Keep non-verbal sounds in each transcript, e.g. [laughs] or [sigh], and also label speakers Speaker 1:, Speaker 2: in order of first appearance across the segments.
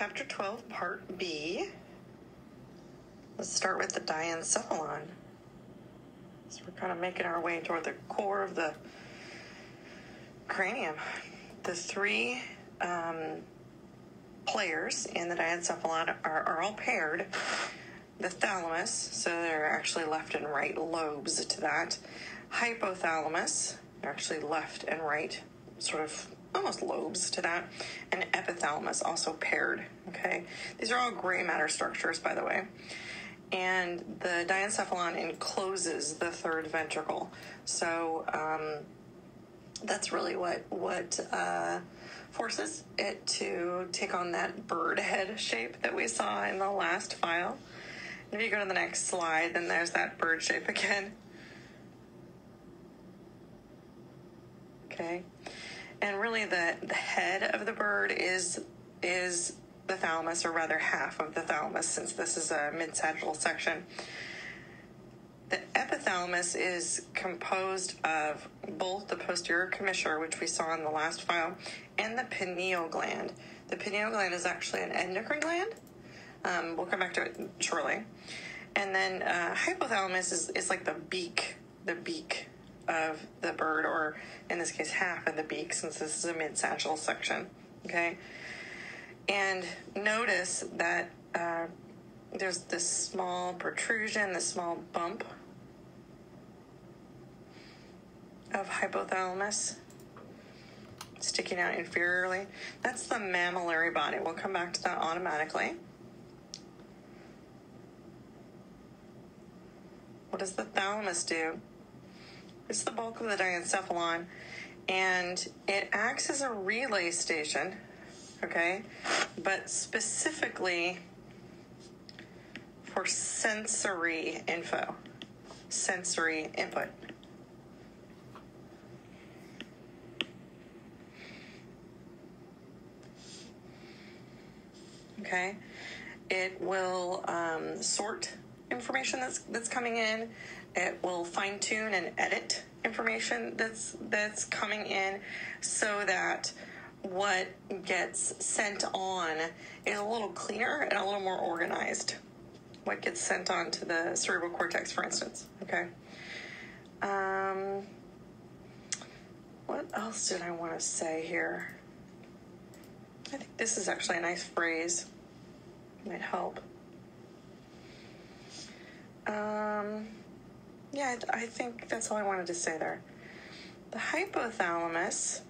Speaker 1: chapter 12, part B. Let's start with the diencephalon. So we're kind of making our way toward the core of the cranium. The three um, players in the diencephalon are, are all paired. The thalamus, so there are actually left and right lobes to that. Hypothalamus, actually left and right, sort of almost lobes to that. And epithalamus, also paired. Okay, these are all gray matter structures, by the way. And the diencephalon encloses the third ventricle. So um, that's really what what uh, forces it to take on that bird head shape that we saw in the last file. If you go to the next slide, then there's that bird shape again. [laughs] Okay. And really the, the head of the bird is is the thalamus, or rather half of the thalamus, since this is a mid-sagittal section. The epithalamus is composed of both the posterior commissure, which we saw in the last file, and the pineal gland. The pineal gland is actually an endocrine gland. Um, we'll come back to it shortly. And then uh, hypothalamus is, is like the beak, the beak of the bird, or in this case, half of the beak, since this is a mid sagittal section. Okay. And notice that uh, there's this small protrusion, this small bump of hypothalamus sticking out inferiorly. That's the mammillary body. We'll come back to that automatically. What does the thalamus do? It's the bulk of the diencephalon, and it acts as a relay station, okay? But specifically for sensory info, sensory input. Okay, it will um, sort information that's that's coming in. It will fine tune and edit information that's that's coming in, so that what gets sent on is a little cleaner and a little more organized. What gets sent on to the cerebral cortex, for instance. Okay. Um, what else did I want to say here? I think this is actually a nice phrase. It Might help. Um, yeah, I think that's all I wanted to say there. The hypothalamus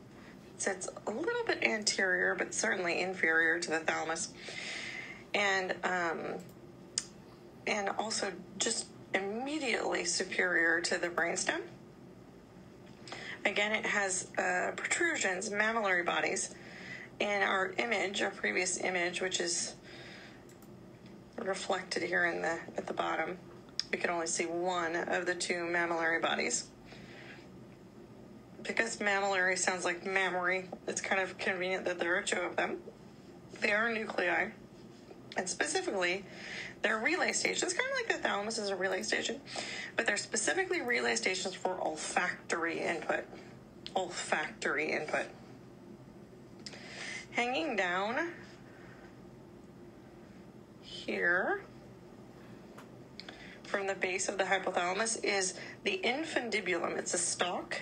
Speaker 1: sits a little bit anterior, but certainly inferior to the thalamus, and um, and also just immediately superior to the brainstem. Again, it has uh, protrusions, mammillary bodies. In our image, our previous image, which is reflected here in the at the bottom, we can only see one of the two mammillary bodies. Because mammillary sounds like mammary, it's kind of convenient that there are two of them. They are nuclei, and specifically, they're relay stations, kind of like the thalamus is a relay station, but they're specifically relay stations for olfactory input. Olfactory input. Hanging down here from the base of the hypothalamus is the infundibulum. It's a stalk,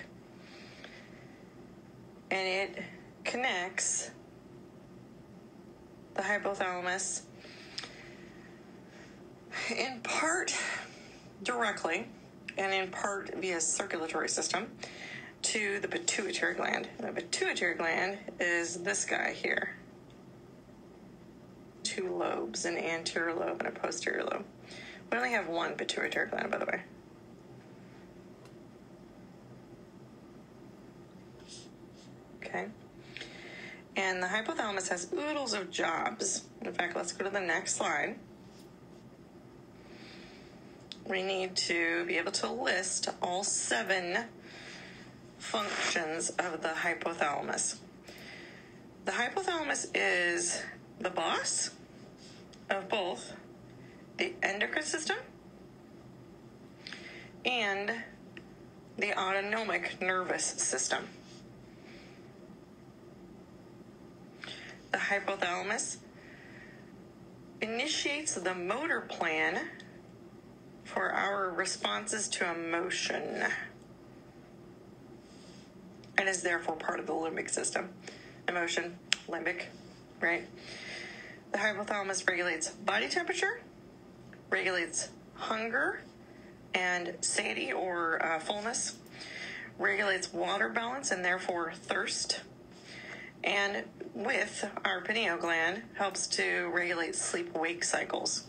Speaker 1: and it connects the hypothalamus in part directly and in part via circulatory system to the pituitary gland. The pituitary gland is this guy here. Two lobes, an anterior lobe and a posterior lobe. We only have one pituitary gland, by the way. Okay. And the hypothalamus has oodles of jobs. In fact, let's go to the next slide. We need to be able to list all seven functions of the hypothalamus. The hypothalamus is the boss of both the endocrine system and the autonomic nervous system. The hypothalamus initiates the motor plan for our responses to emotion and is therefore part of the limbic system. Emotion, limbic, right? The hypothalamus regulates body temperature, regulates hunger and satiety or uh, fullness, regulates water balance and therefore thirst, and with our pineal gland helps to regulate sleep wake cycles.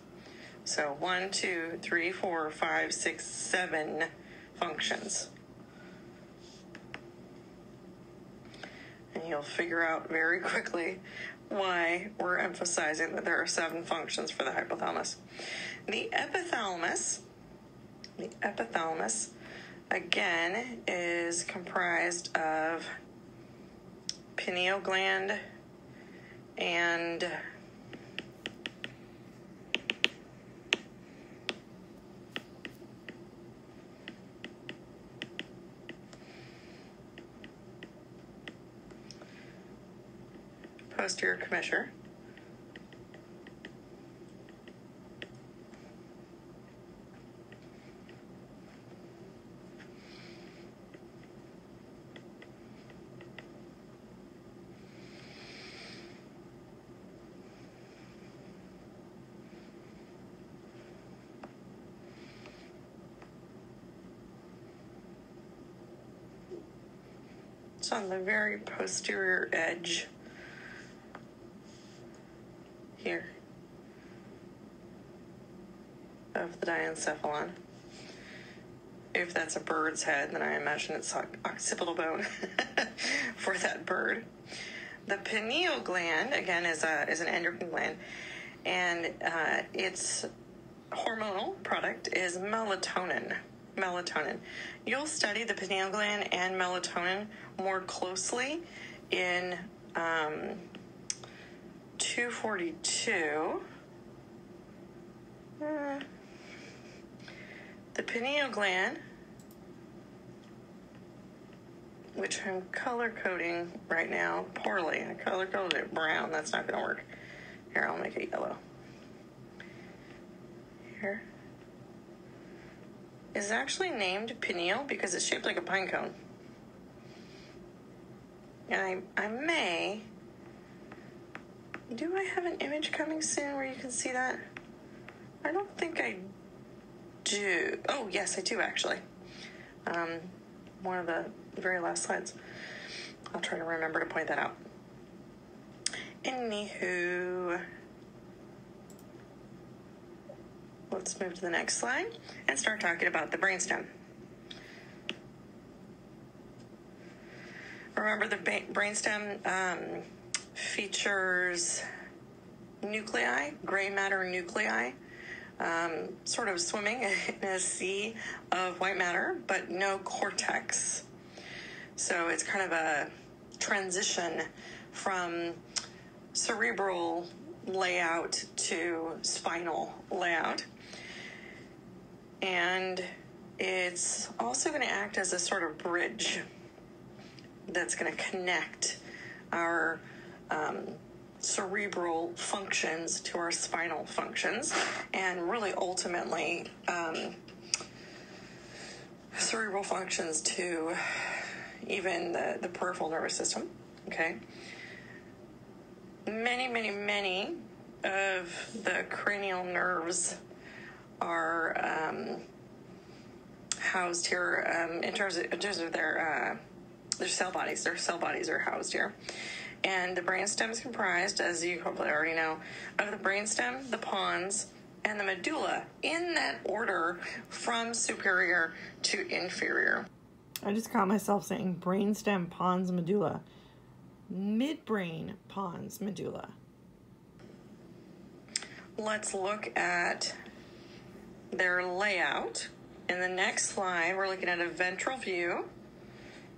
Speaker 1: So one, two, three, four, five, six, seven functions. And you'll figure out very quickly why we're emphasizing that there are seven functions for the hypothalamus. The epithalamus, the epithalamus, again, is comprised of pineal gland and posterior commissure. The very posterior edge here of the diencephalon. If that's a bird's head, then I imagine it's occipital bone [laughs] for that bird. The pineal gland, again, is a is an endocrine gland, and uh, its hormonal product is melatonin. Melatonin. You'll study the pineal gland and melatonin more closely in um, 242. Uh, the pineal gland, which I'm color coding right now poorly. I color coded it brown. That's not going to work. Here, I'll make it yellow. Here. Is actually named pineal because it's shaped like a pine cone. And I, I may do I have an image coming soon where you can see that? I don't think I do. Oh, yes, I do actually. Um, one of the very last slides. I'll try to remember to point that out. Anywho, let's move to the next slide and start talking about the brainstem. Remember the brainstem um, features nuclei, gray matter nuclei, um, sort of swimming [laughs] in a sea of white matter, but no cortex. So it's kind of a transition from cerebral layout to spinal layout. And it's also going to act as a sort of bridge that's going to connect our um, cerebral functions to our spinal functions, and really ultimately um, cerebral functions to even the, the peripheral nervous system. Okay. Many, many, many of the cranial nerves are um, housed here um, in terms of, in terms of their uh, their cell bodies. Their cell bodies are housed here. And the brainstem is comprised, as you probably already know, of the brainstem, the pons, and the medulla in that order from superior to inferior.
Speaker 2: I just caught myself saying brainstem, pons, medulla. Midbrain, pons, medulla.
Speaker 1: Let's look at their layout. In the next slide, we're looking at a ventral view.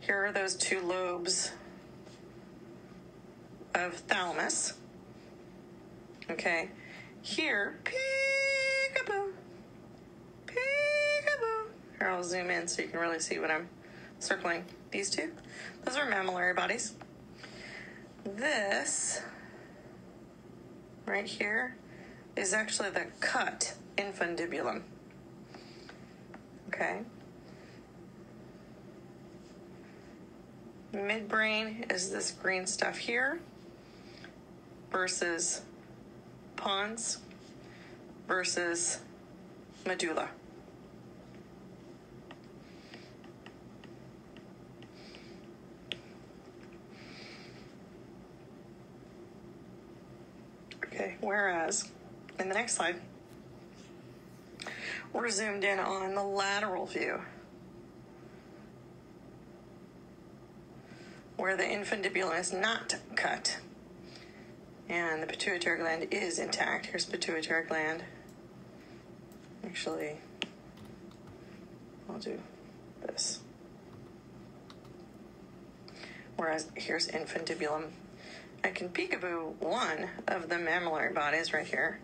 Speaker 1: Here are those two lobes of thalamus. Okay, here, peekaboo, peekaboo. Here, I'll zoom in so you can really see what I'm circling. These two, those are mammillary bodies. This, right here, is actually the cut infundibulum. Okay. Midbrain is this green stuff here versus pons versus medulla. Okay, whereas in the next slide, we're zoomed in on the lateral view where the infundibulum is not cut and the pituitary gland is intact. Here's pituitary gland. Actually, I'll do this. Whereas here's infundibulum. I can peekaboo one of the mammillary bodies right here.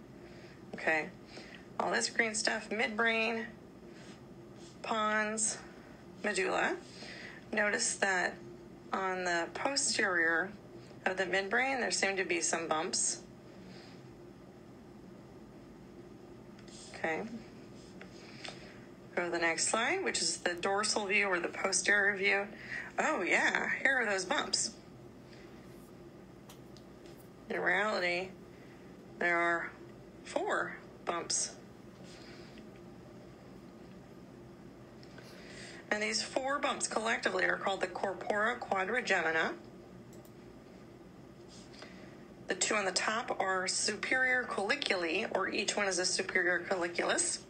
Speaker 1: Okay. All this green stuff, midbrain, pons, medulla. Notice that on the posterior of the midbrain, there seem to be some bumps. Okay. Go to the next slide, which is the dorsal view or the posterior view. Oh, yeah, here are those bumps. In reality, there are four bumps. And these four bumps collectively are called the corpora quadrigemina. The two on the top are superior colliculi, or each one is a superior colliculus.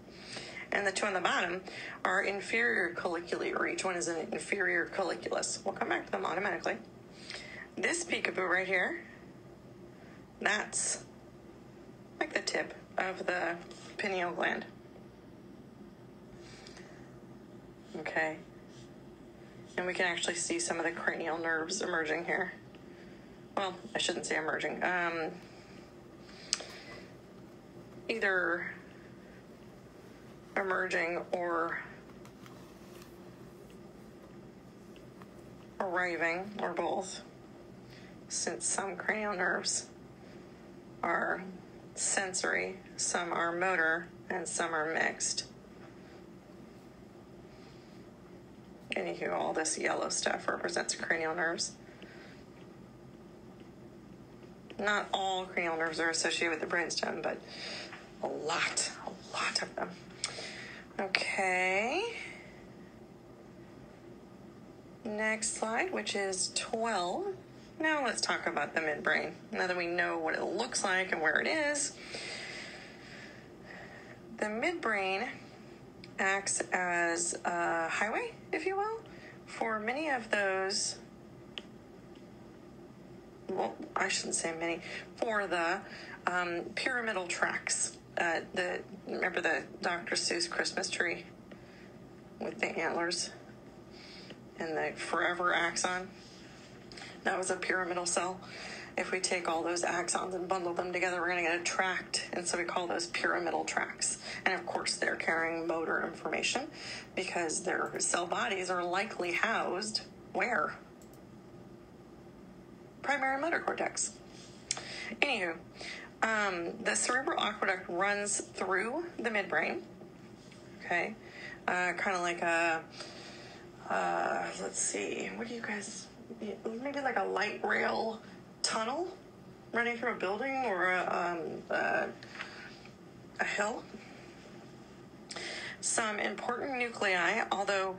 Speaker 1: And the two on the bottom are inferior colliculi, or each one is an inferior colliculus. We'll come back to them automatically. This peekaboo right here, that's like the tip of the pineal gland. Okay. And we can actually see some of the cranial nerves emerging here. Well, I shouldn't say emerging. Um, either emerging or arriving, or both, since some cranial nerves are sensory, some are motor, and some are mixed. Anywho, all this yellow stuff represents cranial nerves. Not all cranial nerves are associated with the brainstem, but a lot, a lot of them. Okay. Next slide, which is 12. Now let's talk about the midbrain. Now that we know what it looks like and where it is, the midbrain acts as a highway, if you will, for many of those. Well, I shouldn't say many, for the um, pyramidal tracts. Uh, the remember the Dr. Seuss Christmas tree with the antlers and the forever axon. That was a pyramidal cell if we take all those axons and bundle them together, we're going to get a tract. And so we call those pyramidal tracts. And of course, they're carrying motor information because their cell bodies are likely housed where? Primary motor cortex. Anywho, um, the cerebral aqueduct runs through the midbrain. Okay. Uh, kind of like a, uh, let's see, what do you guys, maybe like a light rail tunnel running through a building or a, um, a, a hill. Some important nuclei, although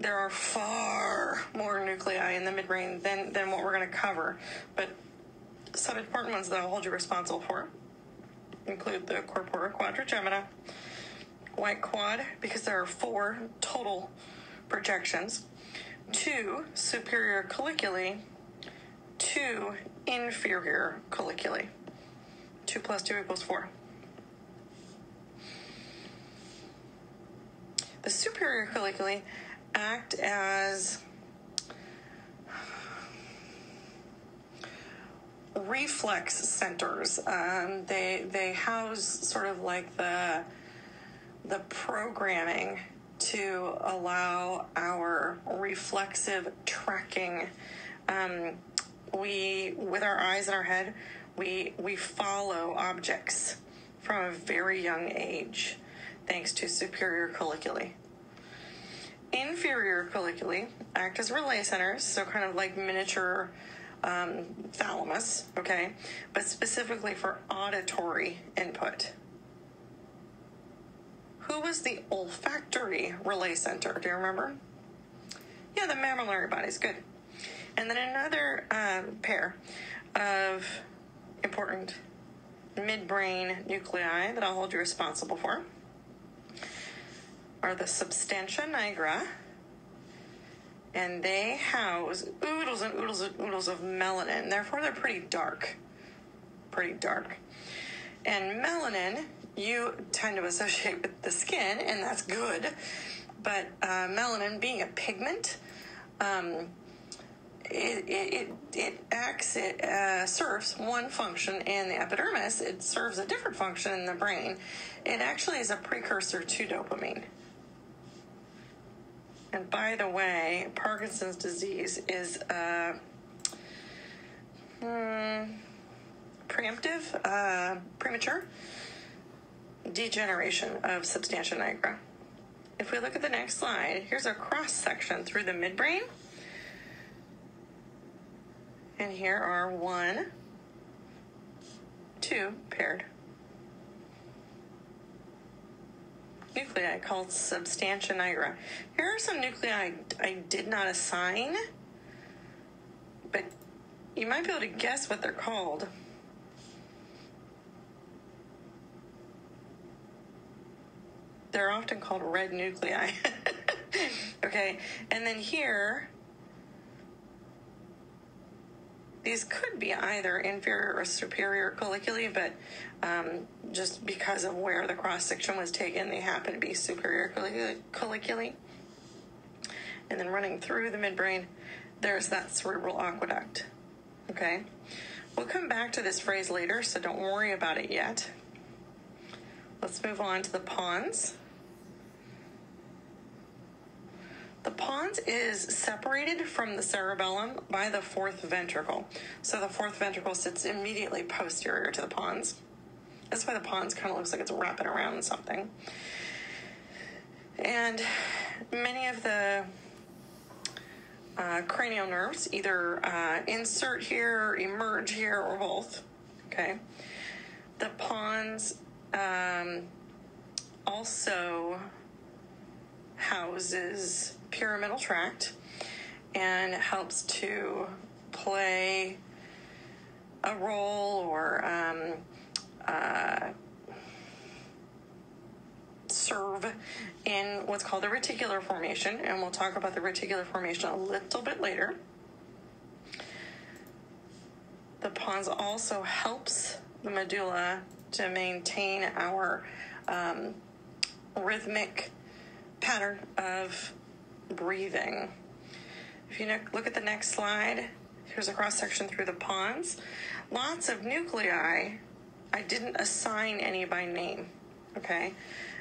Speaker 1: there are far more nuclei in the midbrain than, than what we're going to cover, but some important ones that I'll hold you responsible for include the corpora quadrigemina, white quad, because there are four total projections, two superior colliculi, two inferior colliculi. 2 plus 2 equals 4. The superior colliculi act as reflex centers. Um, they they house sort of like the the programming to allow our reflexive tracking um, we with our eyes and our head we we follow objects from a very young age, thanks to superior colliculi. Inferior colliculi act as relay centers, so kind of like miniature um, thalamus, okay, but specifically for auditory input. Who was the olfactory relay center? Do you remember? Yeah, the mammillary bodies. Good. And then another um, pair of important midbrain nuclei that I'll hold you responsible for are the substantia nigra, and they house oodles and oodles and oodles of melanin. Therefore, they're pretty dark. Pretty dark. And melanin, you tend to associate with the skin, and that's good. But uh, melanin, being a pigment, um, it, it, it acts, it uh, serves one function in the epidermis, it serves a different function in the brain. It actually is a precursor to dopamine. And by the way, Parkinson's disease is uh, hmm, preemptive, uh, premature degeneration of substantia nigra. If we look at the next slide, here's a cross section through the midbrain. And here are one, two paired nuclei called substantia nigra. Here are some nuclei I did not assign, but you might be able to guess what they're called. They're often called red nuclei. [laughs] okay, and then here, these could be either inferior or superior colliculi, but um, just because of where the cross section was taken, they happen to be superior colliculi. And then running through the midbrain, there's that cerebral aqueduct. Okay? We'll come back to this phrase later, so don't worry about it yet. Let's move on to the pons. The pons is separated from the cerebellum by the fourth ventricle. So the fourth ventricle sits immediately posterior to the pons. That's why the pons kind of looks like it's wrapping around something. And many of the uh, cranial nerves either uh, insert here, emerge here, or both. Okay. The pons um, also houses pyramidal tract and helps to play a role or um, uh, serve in what's called the reticular formation, and we'll talk about the reticular formation a little bit later. The pons also helps the medulla to maintain our um, rhythmic pattern of breathing. If you look at the next slide, here's a cross section through the pons. Lots of nuclei. I didn't assign any by name. Okay.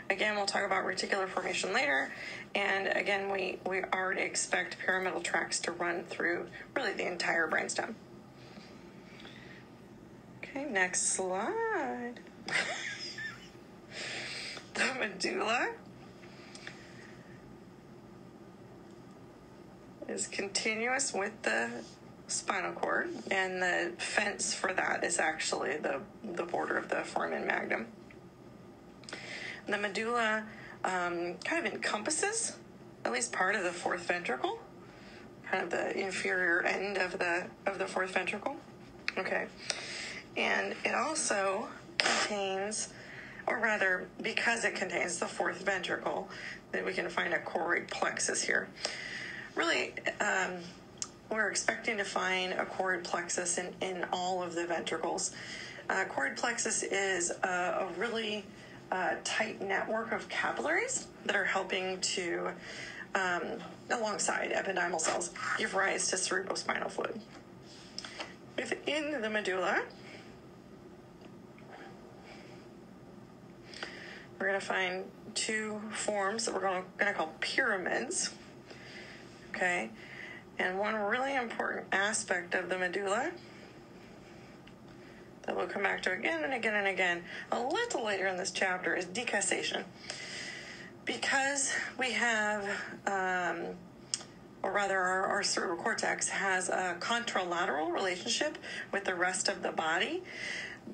Speaker 1: Again, we'll talk about reticular formation later. And again, we, we already expect pyramidal tracts to run through really the entire brainstem. Okay, next slide. [laughs] the medulla is continuous with the spinal cord, and the fence for that is actually the, the border of the foramen magnum. The medulla um, kind of encompasses at least part of the fourth ventricle, kind of the inferior end of the of the fourth ventricle. Okay, and it also contains, or rather, because it contains the fourth ventricle, that we can find a choroid plexus here really, um, we're expecting to find a choroid plexus in, in all of the ventricles. Uh, choroid plexus is a, a really uh, tight network of capillaries that are helping to, um, alongside ependymal cells, give rise to cerebrospinal fluid. Within the medulla, we're going to find two forms that we're going to call pyramids okay? And one really important aspect of the medulla, that we'll come back to again and again and again a little later in this chapter is decussation. Because we have, um, or rather, our, our cerebral cortex has a contralateral relationship with the rest of the body,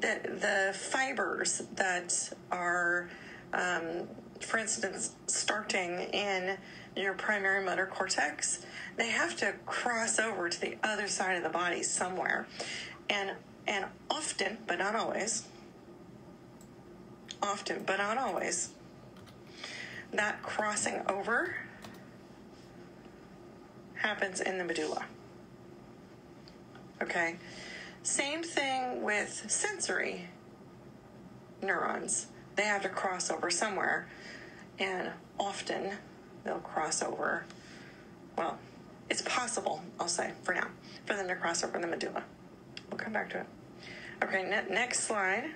Speaker 1: that the fibers that are, um, for instance, starting in your primary motor cortex, they have to cross over to the other side of the body somewhere. And and often, but not always, often, but not always, that crossing over happens in the medulla. Okay? Same thing with sensory neurons. They have to cross over somewhere, and often they'll cross over. Well, it's possible, I'll say, for now, for them to cross over the medulla. We'll come back to it. Okay, ne- next slide.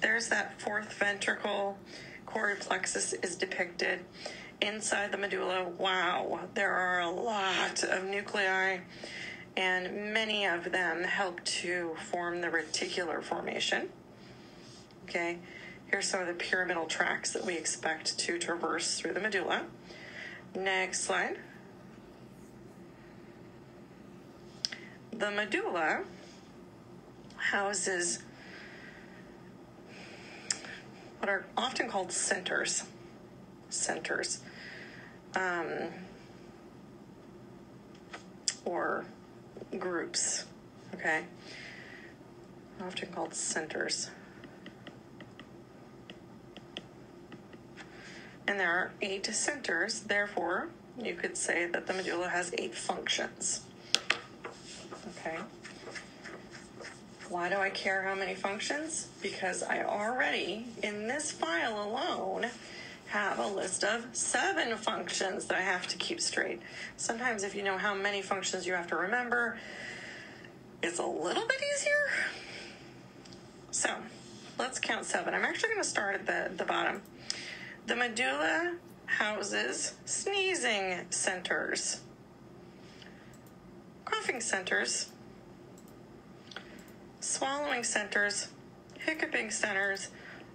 Speaker 1: There's that fourth ventricle. Choroid plexus is depicted inside the medulla. Wow, there are a lot of nuclei, and many of them help to form the reticular formation. Okay, here's some of the pyramidal tracts that we expect to traverse through the medulla. Next slide. The medulla houses what are often called centers. Centers. Um, or groups, okay? Often called centers. And there are eight centers, therefore, you could say that the medulla has eight functions. Okay. Why do I care how many functions? Because I already, in this file alone, have a list of seven functions that I have to keep straight. Sometimes, if you know how many functions you have to remember, it's a little bit easier. So, let's count seven. I'm actually going to start at the, the bottom. The medulla houses sneezing centers, coughing centers, swallowing centers, hiccuping centers,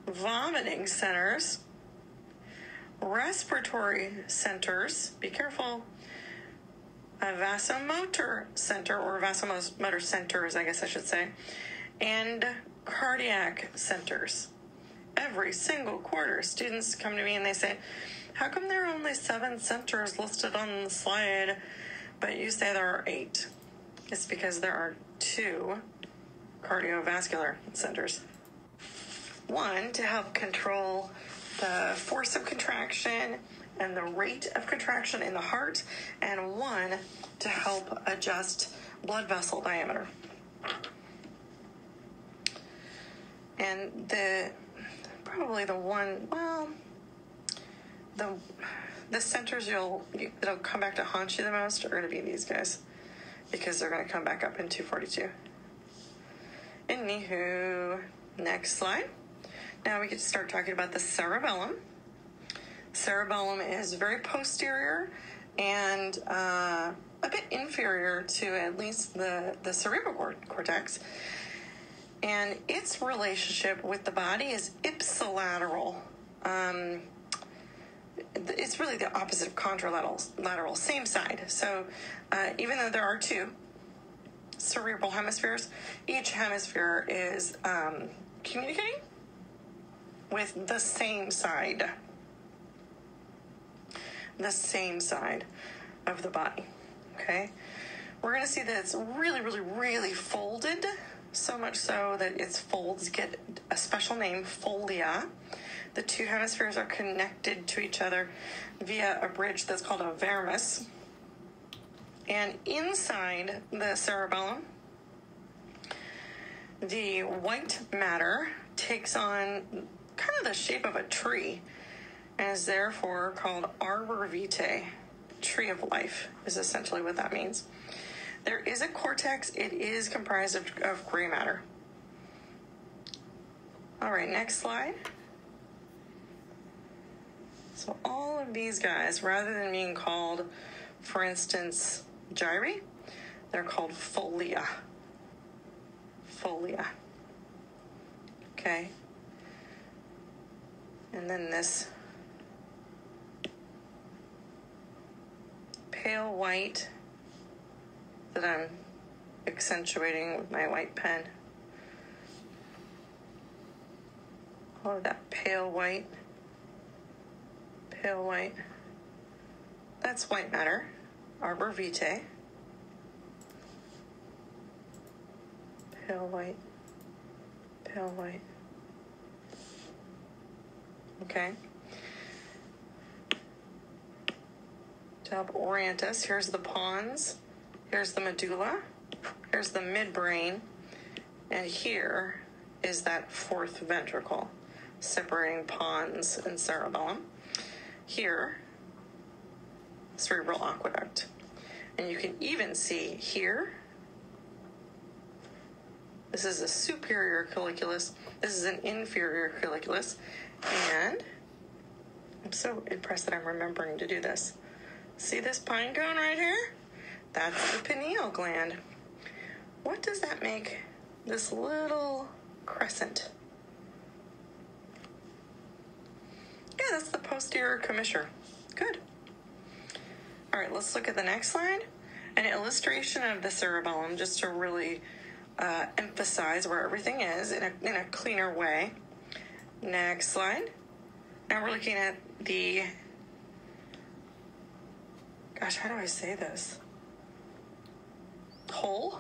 Speaker 1: vomiting centers, respiratory centers, be careful, a vasomotor center, or vasomotor centers, I guess I should say, and cardiac centers. Every single quarter, students come to me and they say, How come there are only seven centers listed on the slide, but you say there are eight? It's because there are two cardiovascular centers. One to help control the force of contraction and the rate of contraction in the heart, and one to help adjust blood vessel diameter. And the probably the one well the the centers you'll it'll come back to haunt you the most are going to be these guys because they're going to come back up in 242. Anywho, next slide. Now we to start talking about the cerebellum. Cerebellum is very posterior and uh, a bit inferior to at least the, the cerebral cortex. And its relationship with the body is ipsilateral. Um, it's really the opposite of contralateral, lateral, same side. So uh, even though there are two cerebral hemispheres, each hemisphere is um, communicating with the same side. The same side of the body. Okay? We're to see that it's really, really, really folded. So much so that its folds get a special name, folia. The two hemispheres are connected to each other via a bridge that's called a vermis. And inside the cerebellum, the white matter takes on kind of the shape of a tree and is therefore called arbor vitae. Tree of life is essentially what that means. There is a cortex, it is comprised of, of gray matter. All right, next slide. So, all of these guys, rather than being called, for instance, gyri, they're called folia. Folia. Okay. And then this pale white that I'm accentuating with my white pen. Of that pale white. Pale white. That's white matter. Arbor Vitae. Pale white. Pale white. Okay. To help orient us, here's the pons, here's the medulla, here's the midbrain, and here is that fourth ventricle separating pons and cerebellum. Here, cerebral aqueduct. And you can even see here, this is a superior colliculus, this is an inferior colliculus, and I'm so impressed that I'm remembering to do this. See this pine cone right here? That's the pineal gland. What does that make this little crescent? Yeah, that's the posterior commissure. Good. All right, let's look at the next slide. An illustration of the cerebellum, just to really uh, emphasize where everything is in a, in a cleaner way. Next slide. Now we're looking at the, gosh, how do I say this? Whole?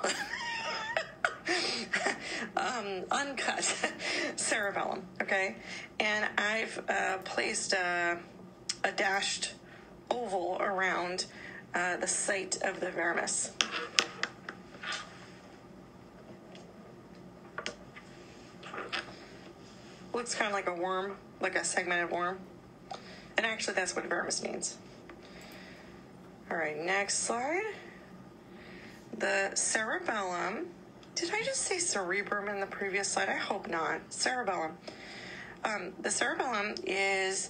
Speaker 1: um, uncut [laughs] cerebellum, okay? And I've uh, placed a, a dashed oval around uh, the site of the vermis. Looks kind of like a worm, like a segmented worm. And actually, that's what vermis means. All right, next slide. The cerebellum. Did I just say cerebrum in the previous slide? I hope not. Cerebellum. Um, the cerebellum is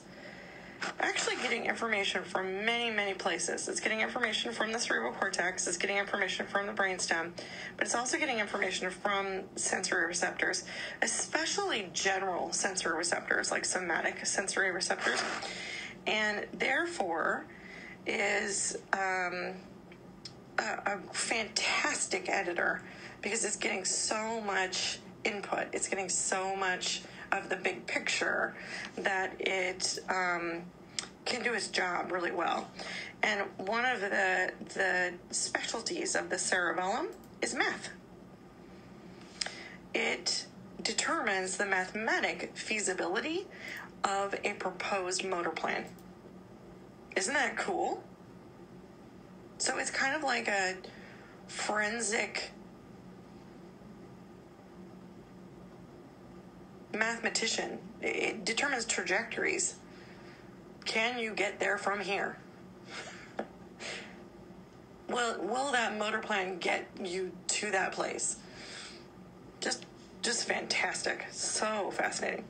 Speaker 1: actually getting information from many, many places. It's getting information from the cerebral cortex, it's getting information from the brainstem, but it's also getting information from sensory receptors, especially general sensory receptors like somatic sensory receptors, and therefore is um, a, a fantastic editor because it's getting so much input, it's getting so much of the big picture that it um, can do its job really well. And one of the the specialties of the cerebellum is math. It determines the mathematic feasibility of a proposed motor plan. Isn't that cool? So it's kind of like a forensic mathematician. It determines trajectories. Can you get there from here? [laughs] will will that motor plan get you to that place? Just just fantastic. So fascinating.